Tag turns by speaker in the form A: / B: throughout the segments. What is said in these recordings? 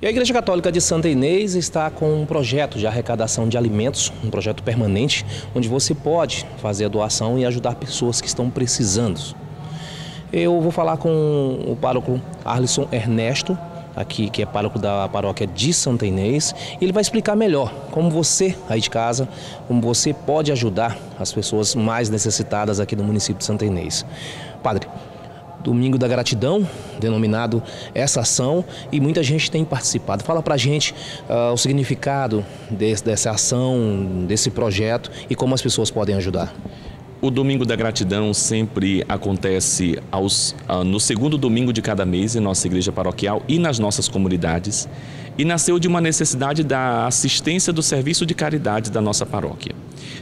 A: E a Igreja Católica de Santa Inês está com um projeto de arrecadação de alimentos, um projeto permanente, onde você pode fazer a doação e ajudar pessoas que estão precisando. Eu vou falar com o pároco Arlisson Ernesto, aqui que é pároco da paróquia de Santa Inês, e ele vai explicar melhor como você aí de casa, como você pode ajudar as pessoas mais necessitadas aqui no município de Santa Inês. Padre, Domingo da Gratidão, denominado essa ação, e muita gente tem participado. Fala pra gente uh, o significado desse, dessa ação, desse projeto e como as pessoas podem ajudar.
B: O Domingo da Gratidão sempre acontece aos, uh, no segundo domingo de cada mês em nossa igreja paroquial e nas nossas comunidades e nasceu de uma necessidade da assistência do serviço de caridade da nossa paróquia.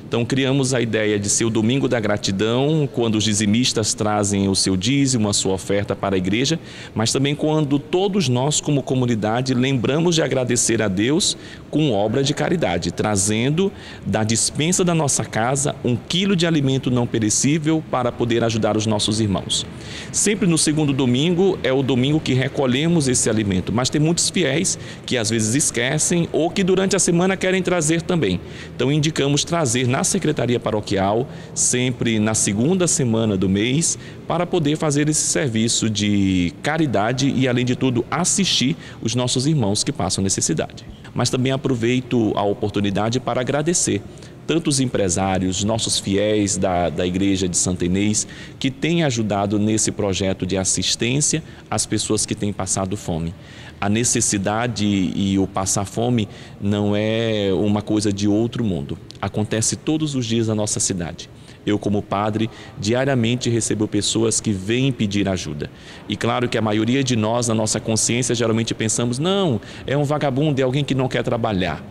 B: Então criamos a ideia de ser o domingo da gratidão, quando os dizimistas trazem o seu dízimo, a sua oferta para a igreja, mas também quando todos nós, como comunidade, lembramos de agradecer a Deus com obra de caridade, trazendo da dispensa da nossa casa um quilo de alimento não perecível para poder ajudar os nossos irmãos. Sempre no segundo domingo é o domingo que recolhemos esse alimento, mas tem muitos fiéis que às vezes esquecem ou que durante a semana querem trazer também. Então indicamos trazer na secretaria paroquial, sempre na segunda semana do mês, para poder fazer esse serviço de caridade e, além de tudo, assistir os nossos irmãos que passam necessidade. Mas também aproveito a oportunidade para agradecer tantos empresários, nossos fiéis da, da Igreja de Santa Inês, que têm ajudado nesse projeto de assistência às pessoas que têm passado fome. A necessidade e o passar fome não é uma coisa de outro mundo. Acontece todos os dias na nossa cidade. Eu, como padre, diariamente recebo pessoas que vêm pedir ajuda. E claro que a maioria de nós, na nossa consciência, geralmente pensamos: não, é um vagabundo, é alguém que não quer trabalhar.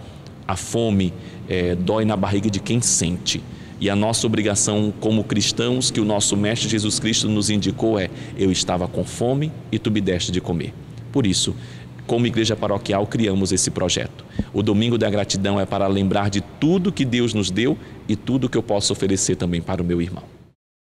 B: A fome é, dói na barriga de quem sente. E a nossa obrigação como cristãos, que o nosso Mestre Jesus Cristo nos indicou, é: Eu estava com fome e tu me deste de comer. Por isso, como igreja paroquial, criamos esse projeto. O Domingo da Gratidão é para lembrar de tudo que Deus nos deu e tudo que eu posso oferecer também para o meu irmão.